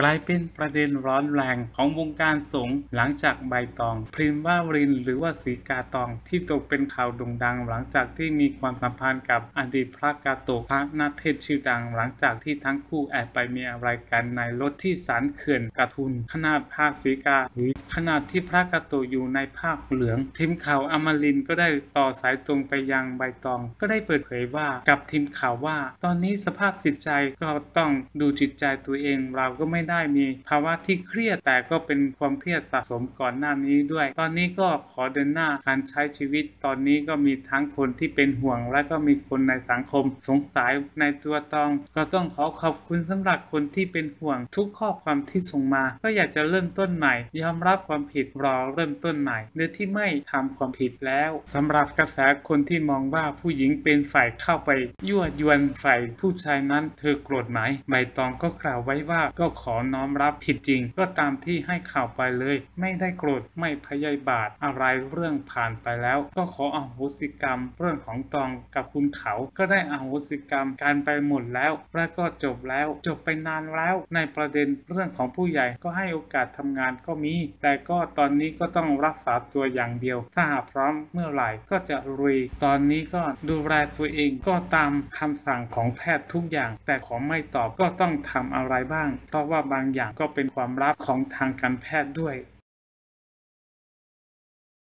กลายเป็นประเด็นร้อนแรงของวงการสงฆ์หลังจากใบตอง พริมว่าวรินหรือว่าสีกาตองที่ตกเป็นข่าวโด่งดัง หลังจากที่มีความสัมพันธ์กับอดีตพระกาโตะพระนาเทศชื่อดัง หลังจากที่ทั้งคู่แอบไปมีอะไรกันในรถที่ศาลเขื่อนกระทุน ขนาดภาคสีกาหรือขนาดที่พระกาโตะอยู่ในภาคเหลือง ทีมข่าวอมรินก็ได้ต่อสายตรงไปยังใบตอง ก็ได้เปิดเผยว่ากับทีมข่าวว่า ตอนนี้สภาพจิตใจก็ต้องดูจิตใจตัวเองเราก็ไม่ได้มีภาวะที่เครียดแต่ก็เป็นความเครียดสะสมก่อนหน้านี้ด้วย ตอนนี้ก็ขอเดินหน้าการใช้ชีวิต ตอนนี้ก็มีทั้งคนที่เป็นห่วง และก็มีคนในสังคม สงสัยในตัวตอง ก็ต้องขอขอบคุณสำหรับคนที่เป็นห่วง ทุกข้อความที่ส่งมา ก็อยากจะเริ่มต้นใหม่ ยอมรับความผิดรอเริ่มต้นใหม่โดยที่ไม่ทำความผิดแล้วสำหรับกระแสคนที่มองว่าผู้หญิงเป็นฝ่ายเข้าไปยั่วยวนฝ่ายผู้ชายนั้น เธอโกรธไหมใบตองก็กล่าวไว้ว่าก็ขอน้อมรับผิดจริง ก็ตามที่ให้ข่าวไปเลย ไม่ได้โกรธไม่พยาบาทอะไรเรื่องผ่านไปแล้ว ก็ขออโหสิกรรม เรื่องของตองกับคุณเขาก็ได้อโหสิกรรมการไปหมดแล้ว และก็จบแล้ว จบไปนานแล้ว ในประเด็นเรื่องของผู้ใหญ่ก็ให้โอกาสทำงานก็มี แต่ก็ตอนนี้ก็ต้องรักษาตัวอย่างเดียว ถ้าหากพร้อมเมื่อไหร่ก็จะรุยตอนนี้ก็ดูแลตัวเองก็ตามคำสั่งของแพทย์ทุกอย่าง แต่ขอไม่ตอบก็ต้องทำอะไรบ้าง เพราะว่าว่าบางอย่างก็เป็นความลับของทางการแพทย์ด้วย